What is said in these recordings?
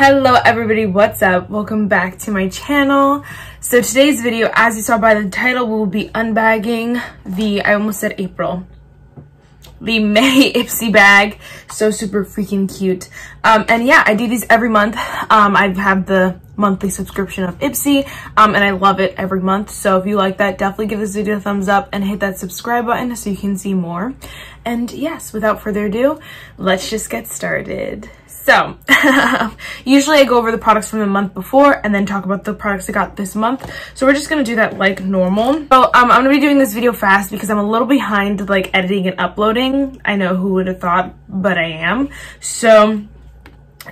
Hello everybody, what's up? Welcome back to my channel. So today's video, as you saw by the title, we will be unbagging the, I almost said April, the May Ipsy bag. So super freaking cute. Um, and yeah, I do these every month. Um, I have the monthly subscription of Ipsy um, and I love it every month. So if you like that, definitely give this video a thumbs up and hit that subscribe button so you can see more. And yes, without further ado, let's just get started. So, usually I go over the products from the month before and then talk about the products I got this month. So we're just going to do that like normal. So um, I'm going to be doing this video fast because I'm a little behind like editing and uploading. I know who would have thought, but I am. So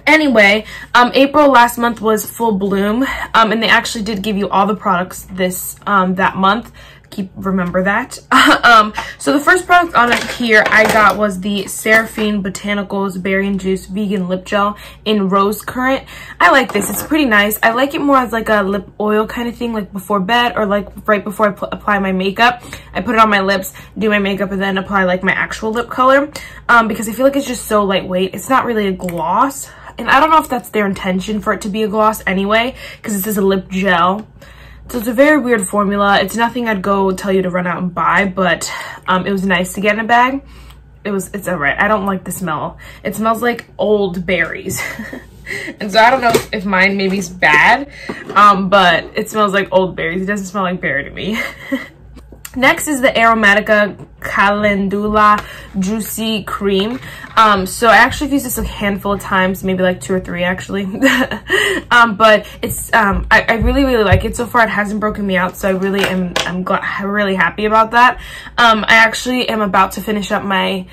anyway um april last month was full bloom um and they actually did give you all the products this um that month keep remember that. Um so the first product on it here i got was the seraphine botanicals berry and juice vegan lip gel in rose currant i like this it's pretty nice. I like it more as like a lip oil kind of thing like before bed or like right before i apply my makeup. I put it on my lips do my makeup and then apply like my actual lip color. Um because i feel like it's just so lightweight it's not really a gloss. And i don't know if that's their intention for it to be a gloss anyway because this is a lip gel so it's a very weird formula. It's nothing I'd go tell you to run out and buy, but um, it was nice to get in a bag. It was, it's all right. I don't like the smell. It smells like old berries. and so I don't know if mine maybe is bad, um, but it smells like old berries. It doesn't smell like berry to me. Next is the Aromatica Calendula Juicy Cream. Um, so I actually used this a handful of times, maybe like two or three actually. um, but it's, um, I, I, really, really like it so far. It hasn't broken me out, so I really am, I'm really happy about that. Um, I actually am about to finish up my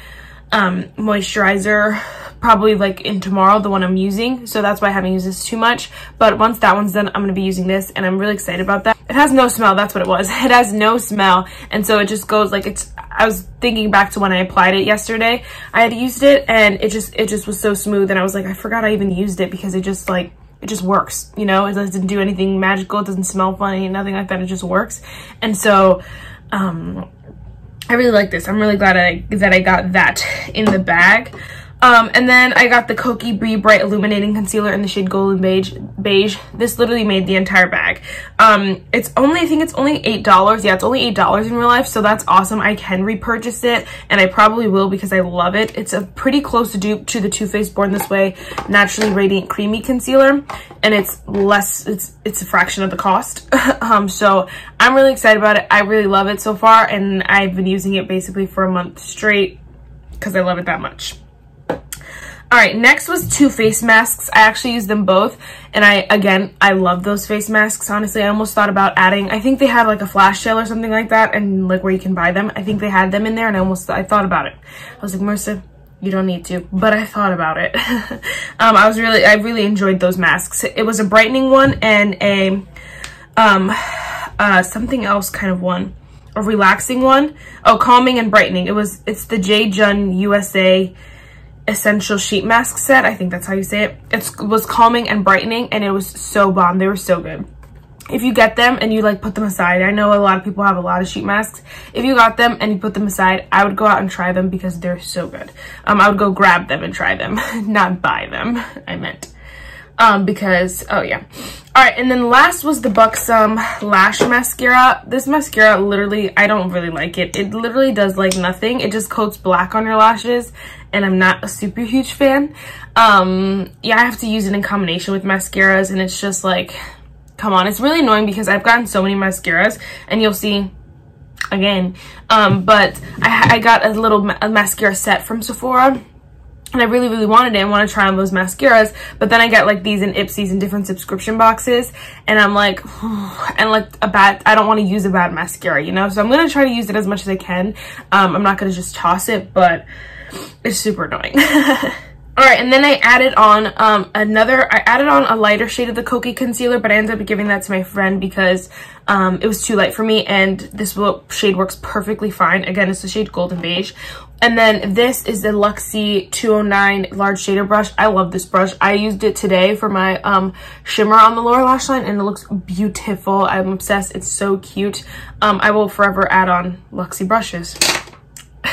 um, moisturizer probably like in tomorrow, the one I'm using. So that's why I haven't used this too much. But once that one's done, I'm going to be using this and I'm really excited about that. It has no smell. That's what it was. It has no smell. And so it just goes like it's, I was thinking back to when I applied it yesterday. I had used it and it just, it just was so smooth. And I was like, I forgot I even used it because it just like, it just works, you know, it doesn't do anything magical. It doesn't smell funny, nothing like that. It just works. And so, um, I really like this. I'm really glad I, that I got that in the bag. Um, and then I got the Kokie Be Bright Illuminating Concealer in the shade Golden Beige. Beige. This literally made the entire bag. Um, it's only, I think it's only $8. Yeah, it's only $8 in real life, so that's awesome. I can repurchase it, and I probably will because I love it. It's a pretty close dupe to the Too Faced Born This Way Naturally Radiant Creamy Concealer, and it's less, it's, it's a fraction of the cost. um, so I'm really excited about it. I really love it so far, and I've been using it basically for a month straight because I love it that much. All right, next was two face masks. I actually used them both. And I, again, I love those face masks. Honestly, I almost thought about adding, I think they had like a flash sale or something like that. And like where you can buy them. I think they had them in there and I almost, I thought about it. I was like, Marissa, you don't need to, but I thought about it. um, I was really, I really enjoyed those masks. It was a brightening one and a, um, uh, something else kind of one a relaxing one. Oh, calming and brightening. It was, it's the Jayjun USA essential sheet mask set. I think that's how you say it. It was calming and brightening and it was so bomb. They were so good. If you get them and you like put them aside, I know a lot of people have a lot of sheet masks. If you got them and you put them aside, I would go out and try them because they're so good. Um, I would go grab them and try them, not buy them, I meant. Um, because, oh yeah. Alright, and then last was the Buxom Lash Mascara. This mascara, literally, I don't really like it. It literally does like nothing. It just coats black on your lashes, and I'm not a super huge fan. Um, yeah, I have to use it in combination with mascaras, and it's just like, come on. It's really annoying because I've gotten so many mascaras, and you'll see again. Um, but I, I got a little ma a mascara set from Sephora and I really, really wanted it and want to try on those mascaras. But then I get like these in Ipsy's in different subscription boxes. And I'm like, and like a bad, I don't want to use a bad mascara, you know? So I'm going to try to use it as much as I can. Um, I'm not going to just toss it, but it's super annoying. All right, and then I added on um, another, I added on a lighter shade of the Kokie concealer, but I ended up giving that to my friend because um, it was too light for me and this shade works perfectly fine. Again, it's the shade Golden Beige. And then this is the Luxie 209 large shader brush. I love this brush. I used it today for my um, shimmer on the lower lash line and it looks beautiful. I'm obsessed. It's so cute. Um, I will forever add on Luxie brushes.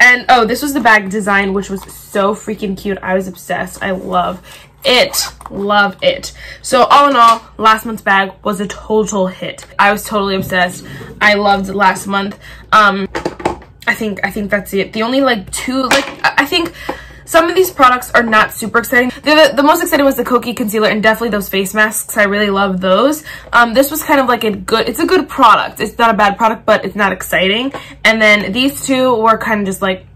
And oh, this was the bag design, which was so freaking cute. I was obsessed. I love it. Love it. So all in all, last month's bag was a total hit. I was totally obsessed. I loved last month. Um, I think I think that's it. The only like two like I think some of these products are not super exciting. The, the, most exciting was the Kokie concealer and definitely those face masks. I really love those. Um, this was kind of like a good, it's a good product. It's not a bad product, but it's not exciting. And then these two were kind of just like,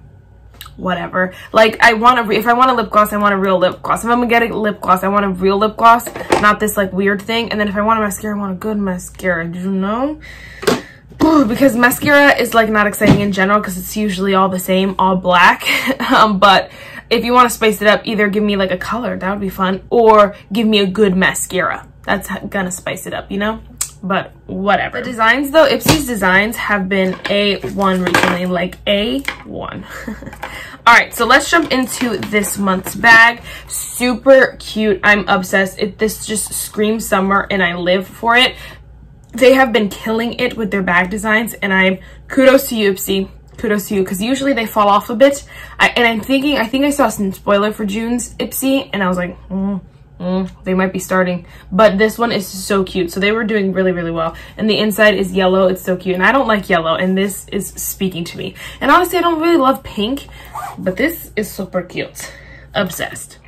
whatever. Like I want a, if I want a lip gloss, I want a real lip gloss. If I'm gonna get a lip gloss, I want a real lip gloss, not this like weird thing. And then if I want a mascara, I want a good mascara. Do you know? Because mascara is like not exciting in general because it's usually all the same, all black. um, but if you want to spice it up, either give me like a color, that would be fun, or give me a good mascara. That's gonna spice it up, you know? But whatever. The designs though, Ipsy's designs have been A1 recently, like A1. All right, so let's jump into this month's bag. Super cute. I'm obsessed. It, this just screams summer and I live for it. They have been killing it with their bag designs and I'm kudos to you, Ipsy kudos to you because usually they fall off a bit. I, and I'm thinking, I think I saw some spoiler for June's Ipsy and I was like, mm, mm, they might be starting. But this one is so cute. So they were doing really, really well. And the inside is yellow. It's so cute. And I don't like yellow and this is speaking to me. And honestly, I don't really love pink, but this is super cute. Obsessed.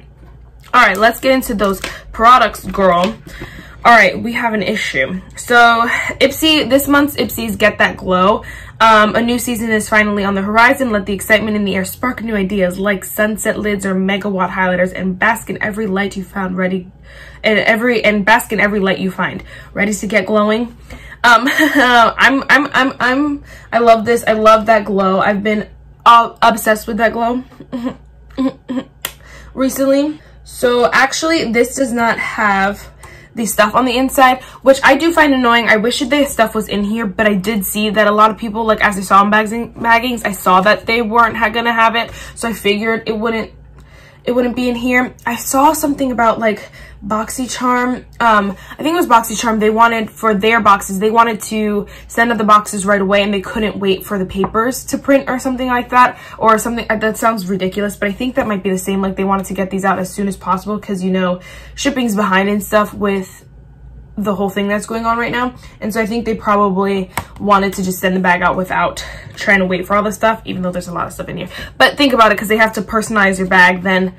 All right, let's get into those products, girl. All right, we have an issue. So Ipsy, this month's Ipsy's Get That Glow. Um, a new season is finally on the horizon. Let the excitement in the air spark new ideas like sunset lids or megawatt highlighters and bask in every light you found ready and every and bask in every light you find. Ready to get glowing? Um, I'm, I'm, I'm, I'm, I love this. I love that glow. I've been all obsessed with that glow recently. So actually this does not have the stuff on the inside, which I do find annoying. I wish that the stuff was in here, but I did see that a lot of people, like as I saw in baggings, I saw that they weren't gonna have it. So I figured it wouldn't it wouldn't be in here. I saw something about like BoxyCharm. Um, I think it was BoxyCharm. They wanted for their boxes, they wanted to send out the boxes right away and they couldn't wait for the papers to print or something like that or something uh, that sounds ridiculous, but I think that might be the same. Like they wanted to get these out as soon as possible because you know, shipping's behind and stuff with the whole thing that's going on right now. And so I think they probably wanted to just send the bag out without trying to wait for all this stuff, even though there's a lot of stuff in here. But think about it, because they have to personalize your bag, then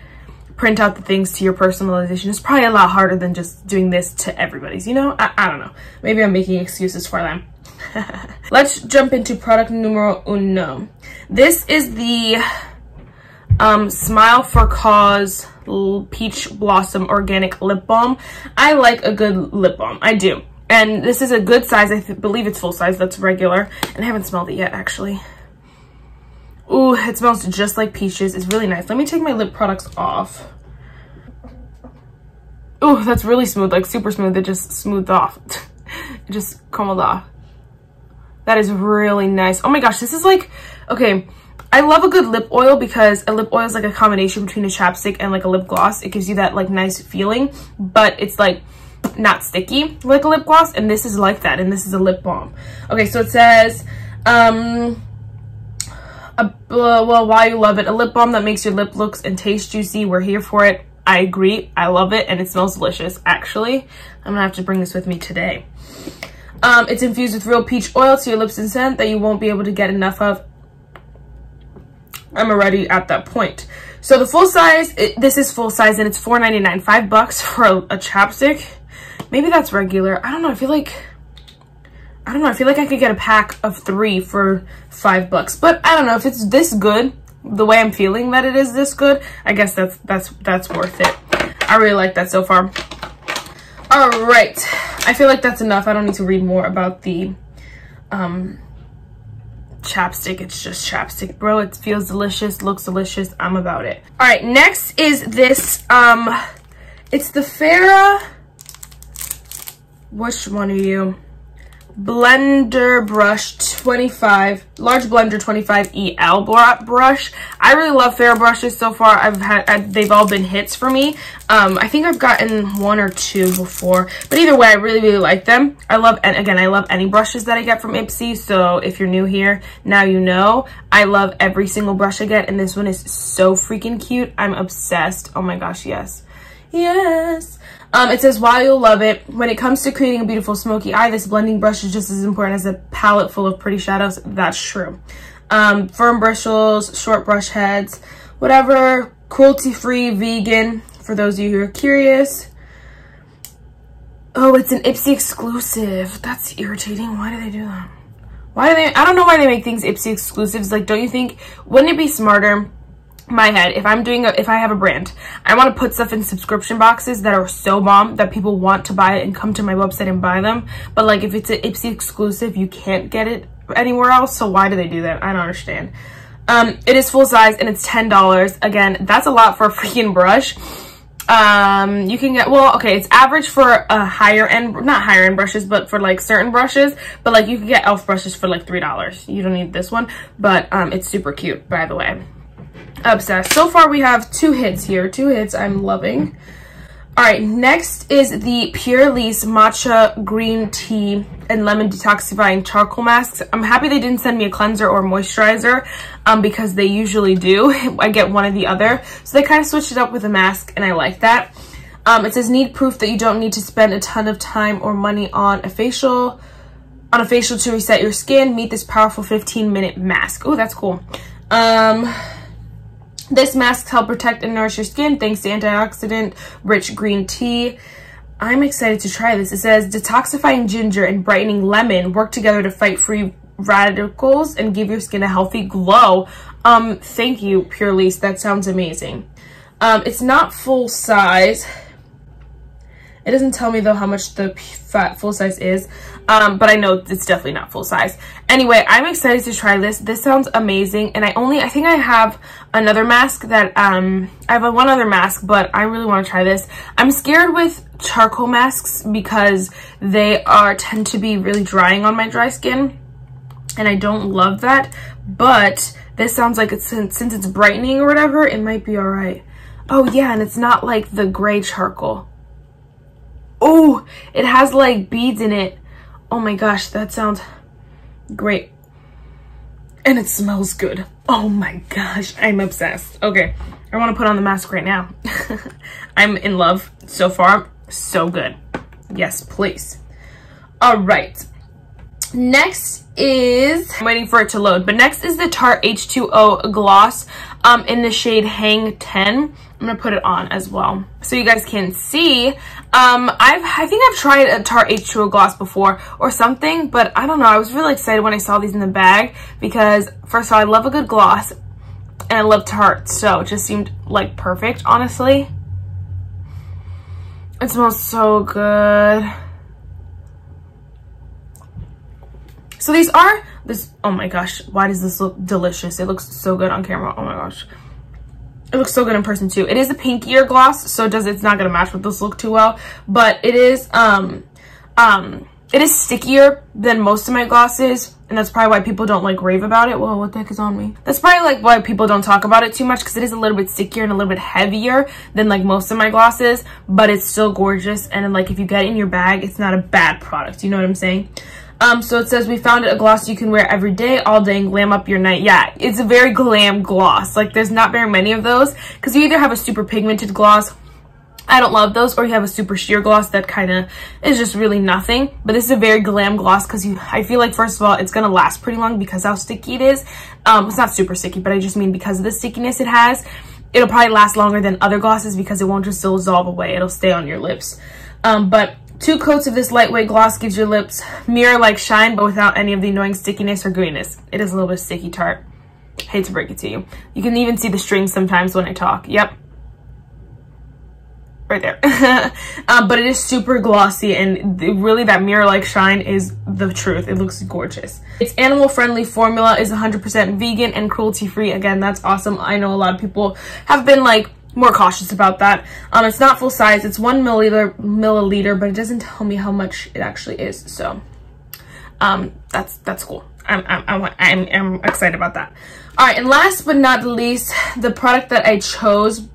print out the things to your personalization. It's probably a lot harder than just doing this to everybody's, you know? I, I don't know. Maybe I'm making excuses for them. Let's jump into product numero uno. This is the um, Smile for Cause Peach Blossom Organic Lip Balm. I like a good lip balm. I do. And this is a good size. I believe it's full size. That's regular. And I haven't smelled it yet, actually. Ooh, it smells just like peaches. It's really nice. Let me take my lip products off. Ooh, that's really smooth. Like, super smooth. It just smoothed off. it just crumbled off. That is really nice. Oh my gosh, this is like... Okay, I love a good lip oil because a lip oil is like a combination between a chapstick and like a lip gloss. It gives you that like nice feeling, but it's like not sticky like a lip gloss. And this is like that. And this is a lip balm. Okay, so it says, um, a, uh, well, why you love it. A lip balm that makes your lip looks and taste juicy. We're here for it. I agree. I love it. And it smells delicious. Actually, I'm to have to bring this with me today. Um, it's infused with real peach oil to your lips and scent that you won't be able to get enough of I'm already at that point. So the full size, it, this is full size and it's $4.99, five bucks for a, a chapstick. Maybe that's regular. I don't know. I feel like, I don't know. I feel like I could get a pack of three for five bucks, but I don't know if it's this good, the way I'm feeling that it is this good, I guess that's, that's, that's worth it. I really like that so far. All right. I feel like that's enough. I don't need to read more about the, um, chapstick. It's just chapstick, bro. It feels delicious, looks delicious. I'm about it. All right, next is this. Um, It's the Farah. Which one are you? blender brush 25 large blender 25 el brush. I really love fair brushes so far. I've had I, they've all been hits for me. Um i think i've gotten one or two before but either way i really really like them. I love and again i love any brushes that i get from ipsy so if you're new here now you know. I love every single brush i get and this one is so freaking cute. I'm obsessed. Oh my gosh yes. Yes. Um, it says, while you'll love it, when it comes to creating a beautiful smoky eye, this blending brush is just as important as a palette full of pretty shadows. That's true. Um, firm bristles, short brush heads, whatever, cruelty-free, vegan, for those of you who are curious. Oh, it's an Ipsy exclusive. That's irritating. Why do they do that? Why do they, I don't know why they make things Ipsy exclusives. Like, don't you think, wouldn't it be smarter my head if i'm doing a, if i have a brand i want to put stuff in subscription boxes that are so bomb that people want to buy it and come to my website and buy them. But like if it's an ipsy exclusive you can't get it anywhere else so why do they do that? I don't understand. Um it is full size and it's ten dollars. Again that's a lot for a freaking brush. Um you can get well okay it's average for a higher end not higher end brushes but for like certain brushes. But like you can get elf brushes for like three dollars. You don't need this one but um it's super cute by the way obsessed. So far we have two hits here, two hits I'm loving. All right, next is the Purlisse Matcha Green Tea and Lemon Detoxifying Charcoal Masks. I'm happy they didn't send me a cleanser or moisturizer um, because they usually do. I get one or the other. So they kind of switched it up with a mask and I like that. Um, it says need proof that you don't need to spend a ton of time or money on a facial on a facial to reset your skin. Meet this powerful 15 minute mask. Oh, that's cool. Um, this mask help protect and nourish your skin thanks to antioxidant rich green tea. I'm excited to try this. It says detoxifying ginger and brightening lemon work together to fight free radicals and give your skin a healthy glow. Um, thank you, Purlisse. That sounds amazing. Um, it's not full size. It doesn't tell me though how much the full size is, um, but I know it's definitely not full size. Anyway, I'm excited to try this. This sounds amazing, and I only, I think I have another mask that, um, I have one other mask, but I really want to try this. I'm scared with charcoal masks because they are, tend to be really drying on my dry skin, and I don't love that, but this sounds like it's, since, since it's brightening or whatever, it might be all right. Oh yeah, and it's not like the gray charcoal. Oh, it has like beads in it. Oh my gosh, that sounds great. And it smells good. Oh my gosh, I'm obsessed. Okay, I want to put on the mask right now. I'm in love so far. So good. Yes, please. All right. Next is, I'm waiting for it to load, but next is the Tarte H2O Gloss um, in the shade Hang 10. I'm gonna put it on as well so you guys can see. Um, I've, I think I've tried a Tarte H2O gloss before or something, but I don't know. I was really excited when I saw these in the bag because first of all, I love a good gloss and I love Tarte, so it just seemed like perfect, honestly. It smells so good. So these are this, oh my gosh, why does this look delicious? It looks so good on camera, oh my gosh. It looks so good in person too. It is a pink pinkier gloss, so it does it's not gonna match with this look too well. But it is um um it is stickier than most of my glosses, and that's probably why people don't like rave about it. Whoa, what the heck is on me? That's probably like why people don't talk about it too much because it is a little bit stickier and a little bit heavier than like most of my glosses, but it's still gorgeous. And like if you get it in your bag, it's not a bad product. You know what I'm saying? Um, so it says, we found a gloss you can wear every day, all day, and glam up your night. Yeah, it's a very glam gloss. Like, there's not very many of those, because you either have a super pigmented gloss, I don't love those, or you have a super sheer gloss that kind of is just really nothing. But this is a very glam gloss, because you, I feel like, first of all, it's going to last pretty long because how sticky it is. Um, it's not super sticky, but I just mean because of the stickiness it has, it'll probably last longer than other glosses because it won't just dissolve away. It'll stay on your lips. Um, but Two coats of this lightweight gloss gives your lips mirror-like shine, but without any of the annoying stickiness or gooiness. It is a little bit sticky Tarte. Hate to break it to you. You can even see the strings sometimes when I talk. Yep. Right there. um, but it is super glossy and really that mirror-like shine is the truth. It looks gorgeous. Its animal-friendly formula is 100% vegan and cruelty-free. Again, that's awesome. I know a lot of people have been like, more cautious about that. Um, it's not full size. It's one milliliter, milliliter, but it doesn't tell me how much it actually is. So, um, that's that's cool. I'm I'm I'm I'm excited about that. All right, and last but not least, the product that I chose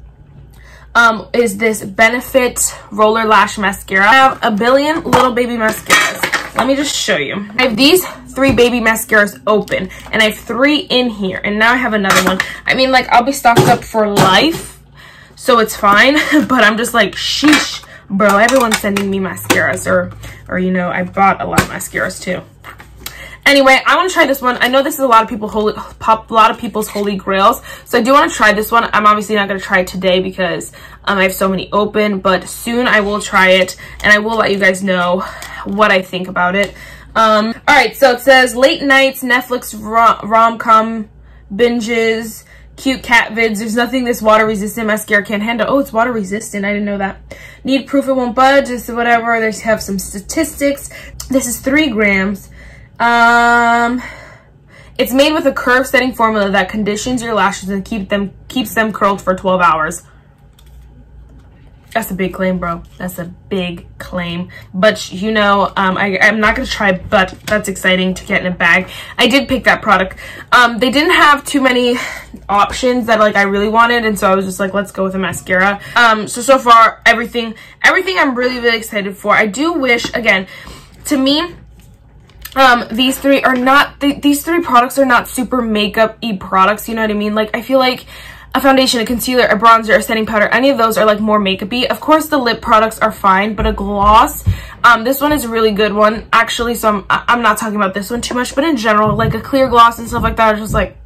um, is this Benefit Roller Lash Mascara. I have a billion little baby mascaras. Let me just show you. I have these three baby mascaras open, and I have three in here, and now I have another one. I mean, like, I'll be stocked up for life So it's fine, but I'm just like, sheesh, bro, everyone's sending me mascaras or, or, you know, I bought a lot of mascaras too. Anyway, I want to try this one. I know this is a lot of people holy, pop, a lot of people's holy grails. So I do want to try this one. I'm obviously not going to try it today because um, I have so many open, but soon I will try it and I will let you guys know what I think about it. Um, all right, so it says late nights, Netflix rom-com binges, cute cat vids. There's nothing this water resistant mascara can't handle. Oh, it's water resistant. I didn't know that. Need proof it won't budge. Just whatever. They have some statistics. This is three grams. Um, it's made with a curve setting formula that conditions your lashes and keep them keeps them curled for 12 hours. That's a big claim, bro. That's a big claim. But, you know, um, I, I'm not going to try, but that's exciting to get in a bag. I did pick that product. Um, they didn't have too many options that, like, I really wanted. And so I was just like, let's go with a mascara. Um, so, so far, everything, everything I'm really, really excited for. I do wish, again, to me, um these three are not th these three products are not super makeup-y products you know what i mean like i feel like a foundation a concealer a bronzer a setting powder any of those are like more makeup-y. Of course the lip products are fine but a gloss um this one is a really good one. Actually so i'm i'm not talking about this one too much but in general like a clear gloss and stuff like that is just like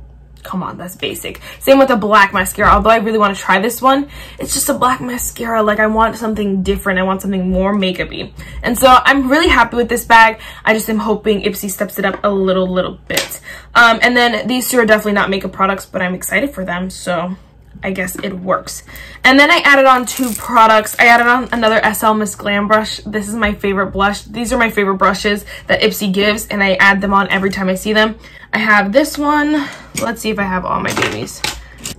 come on, that's basic. Same with the black mascara. Although I really want to try this one, it's just a black mascara. Like I want something different. I want something more makeup-y. And so I'm really happy with this bag. I just am hoping Ipsy steps it up a little, little bit. Um, and then these two are definitely not makeup products, but I'm excited for them. So I guess it works. And then I added on two products. I added on another SL Miss Glam brush. This is my favorite blush. These are my favorite brushes that Ipsy gives, and I add them on every time I see them. I have this one. Let's see if I have all my babies.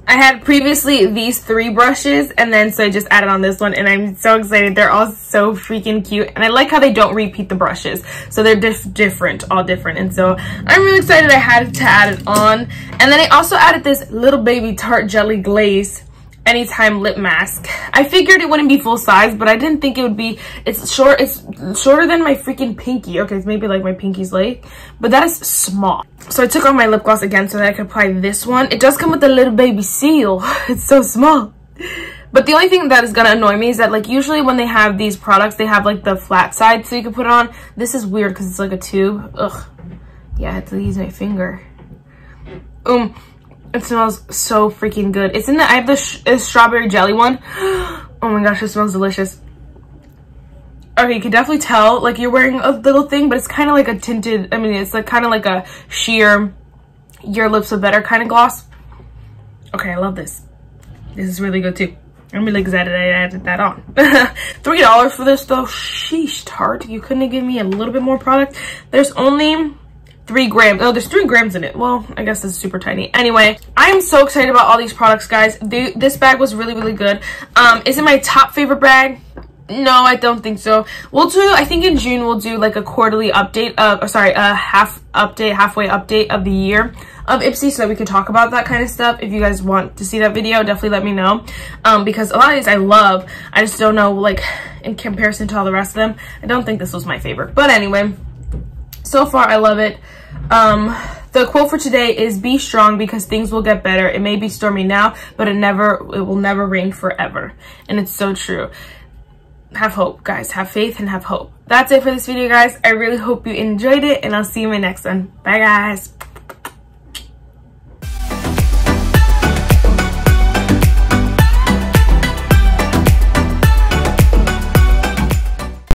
I had previously these three brushes and then so I just added on this one and I'm so excited. They're all so freaking cute and I like how they don't repeat the brushes. So they're just different, all different. And so I'm really excited I had to add it on. And then I also added this little baby Tarte Jelly Glaze anytime lip mask. I figured it wouldn't be full size but i didn't think it would be it's short it's shorter than my freaking pinky. Okay it's maybe like my pinky's leg but that is small. So i took off my lip gloss again so that i could apply this one. It does come with a little baby seal. It's so small. But the only thing that is gonna annoy me is that like usually when they have these products they have like the flat side so you can put it on. This is weird because it's like a tube. Ugh. Yeah i have to use my finger. Um it smells so freaking good. It's in the, I have the strawberry jelly one. Oh my gosh, it smells delicious. Okay, you can definitely tell, like, you're wearing a little thing, but it's kind of like a tinted, I mean, it's like kind of like a sheer, your lips are better kind of gloss. Okay, I love this. This is really good too. I'm really excited I added that on. $3 for this though. Sheesh, Tarte. You couldn't given me a little bit more product. There's only three grams. Oh, there's three grams in it. Well, I guess it's super tiny. Anyway, I am so excited about all these products, guys. The, this bag was really, really good. Um, is it my top favorite bag? No, I don't think so. We'll do, I think in June, we'll do like a quarterly update of, or sorry, a half update, halfway update of the year of Ipsy so that we could talk about that kind of stuff. If you guys want to see that video, definitely let me know. Um, because a lot of these I love. I just don't know, like, in comparison to all the rest of them, I don't think this was my favorite. But anyway, so far I love it. Um, the quote for today is be strong because things will get better. It may be stormy now, but it never, it will never rain forever. And it's so true. Have hope, guys. Have faith and have hope. That's it for this video, guys. I really hope you enjoyed it and I'll see you in my next one. Bye, guys.